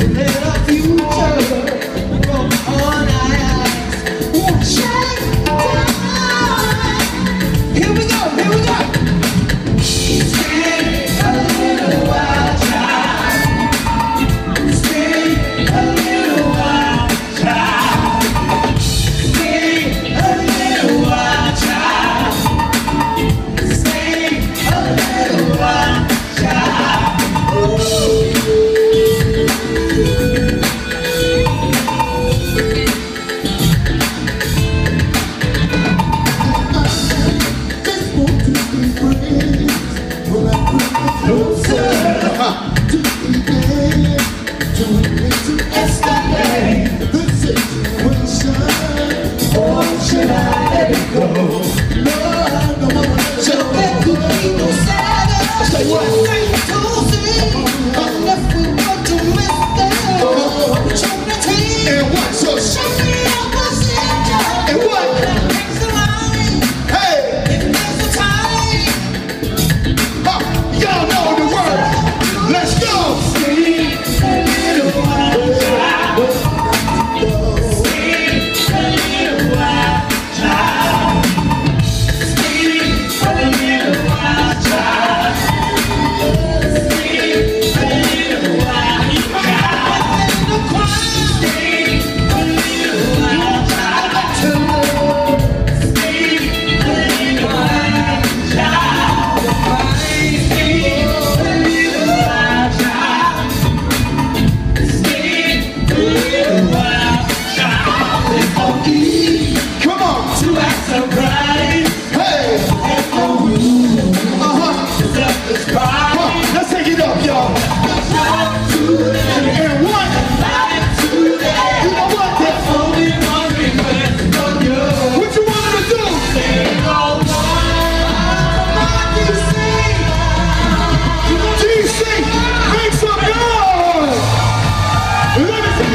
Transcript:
let